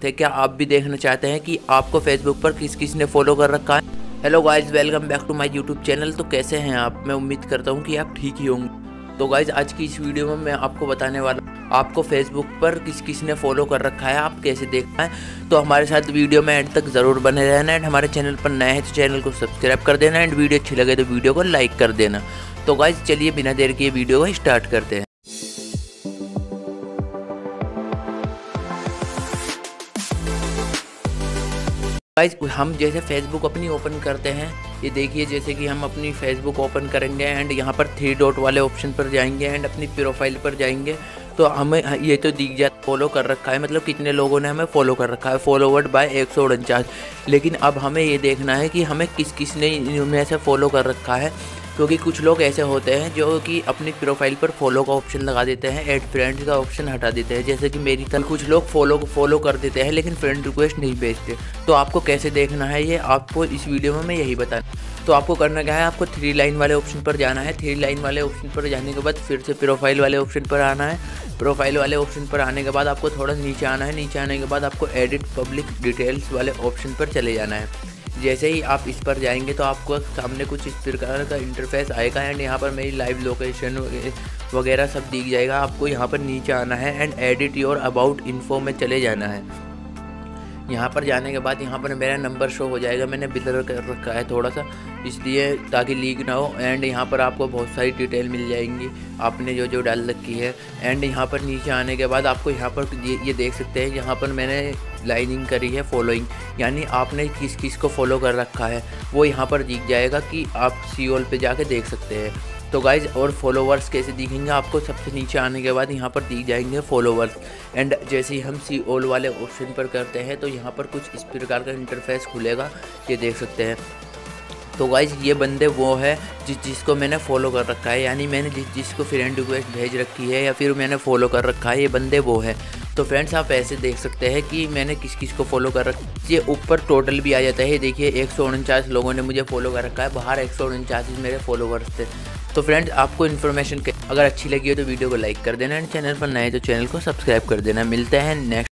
थे। क्या आप भी देखना चाहते हैं कि आपको फेसबुक पर किस किस ने फॉलो कर रखा है? Hello guys welcome back to my YouTube channel तो कैसे हैं आप? मैं उम्मीद करता हूँ कि आप ठीक ही होंगे। तो गाइज़ आज की इस वीडियो में मैं आपको बताने वाला आपको फेसबुक पर किस किस ने फॉलो कर रखा है, आप कैसे देखना है। तो हमारे साथ वीडियो में एंड तक ज़रूर बने रहना एंड हमारे चैनल पर नए हैं तो चैनल को सब्सक्राइब कर देना एंड वीडियो अच्छी लगे तो वीडियो को लाइक कर देना। तो गाइज़ चलिए बिना देर के वीडियो को स्टार्ट करते हैं। गाइज़ हम जैसे फेसबुक अपनी ओपन करते हैं, ये देखिए जैसे कि हम अपनी फेसबुक ओपन करेंगे एंड यहाँ पर थ्री डॉट वाले ऑप्शन पर जाएँगे एंड अपनी प्रोफ़ाइल पर जाएँगे तो हमें ये तो दिख जाए फॉलो कर रखा है मतलब कितने लोगों ने हमें फॉलो कर रखा है फॉलोवर्ड बाय एक सौ उनचास। लेकिन अब हमें ये देखना है कि हमें किस किस ने इनमें से फॉलो कर रखा है। क्योंकि कुछ लोग ऐसे होते हैं जो कि अपनी प्रोफ़ाइल पर फॉलो का ऑप्शन लगा देते हैं एड फ्रेंड्स का ऑप्शन हटा देते हैं, जैसे कि मेरी तरह कुछ लोग फॉलो फॉलो कर देते हैं, लेकिन फ्रेंड रिक्वेस्ट नहीं भेजते। तो आपको कैसे देखना है ये? आपको इस वीडियो में मैं यही बता तो आपको करना क्या है? आपको थ्री लाइन वाले ऑप्शन पर जाना है। थ्री लाइन वाले ऑप्शन पर जाने के बाद फिर से प्रोफ़ाइल वाले ऑप्शन पर आना है। प्रोफ़ाइल वाले ऑप्शन पर आने के बाद आपको थोड़ा नीचे आना है। नीचे आने के बाद आपको एडिट पब्लिक डिटेल्स वाले ऑप्शन पर चले जाना है। जैसे ही आप इस पर जाएँगे तो आपको सामने कुछ इस प्रकार का इंटरफेस आएगा एंड यहाँ पर मेरी लाइव लोकेशन वगैरह सब दिख जाएगा। आपको यहाँ पर नीचे आना है and edit your about info में चले जाना है। यहाँ पर जाने के बाद यहाँ पर मेरा नंबर शो हो जाएगा। मैंने बिलर कर रखा है थोड़ा सा। इसलिए ताकि लीक ना हो। एंड यहाँ पर आपको बहुत सारी डिटेल मिल जाएँगी। आपने जो जो डाल रखी है। एंड यहाँ पर नीचे आने के बाद आपको यहाँ पर ये, ये देख सकते हैं। यहाँ पर मैंने लाइनिंग करी है फॉलोइंग यानी आपने किस किस को फॉलो कर रखा है वो यहाँ पर दिख जाएगा कि आप सी पर जाके देख सकते हैं। तो गाइज़ और फॉलोवर्स कैसे दिखेंगे आपको? सबसे नीचे आने के बाद यहाँ पर दिख जाएँगे फॉलोवर्स एंड जैसे ही हम सी ओल वाले ऑप्शन पर करते हैं तो यहाँ पर कुछ इस प्रकार का इंटरफेस खुलेगा, ये देख सकते हैं. तो गाइज़ ये बंदे वो है जिस जिसको मैंने फॉलो कर रखा है, यानी मैंने जिस जिसको फ्रेंड रिक्वेस्ट भेज रखी है या फिर मैंने फॉलो कर रखा है, ये बंदे वो है. तो फ्रेंड्स आप ऐसे देख सकते हैं कि मैंने किस किस को फॉलो कर रखा, ये ऊपर टोटल भी आ जाता है. देखिए, एक सौ उनचास लोगों ने मुझे फॉलो कर रखा है, बाहर एक सौ उनचास मेरे फॉलोवर्स थे. तो फ्रेंड्स, आपको इन्फॉर्मेशन अगर अच्छी लगी हो तो वीडियो को लाइक कर देना एंड चैनल पर नए तो चैनल को सब्सक्राइब कर देना। मिलते हैं नेक्स्ट